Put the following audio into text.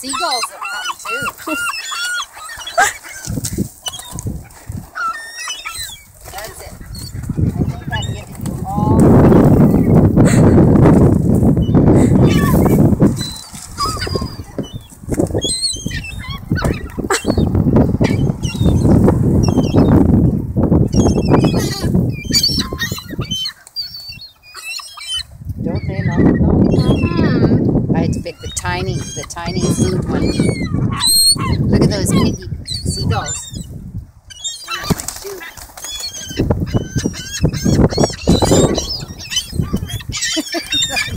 Seagulls have come too. I had to pick the tiny, the tiny food one. Look at those piggy seagulls.